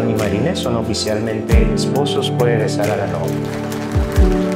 Iván y Marinés son oficialmente esposos, puede besar a la novia.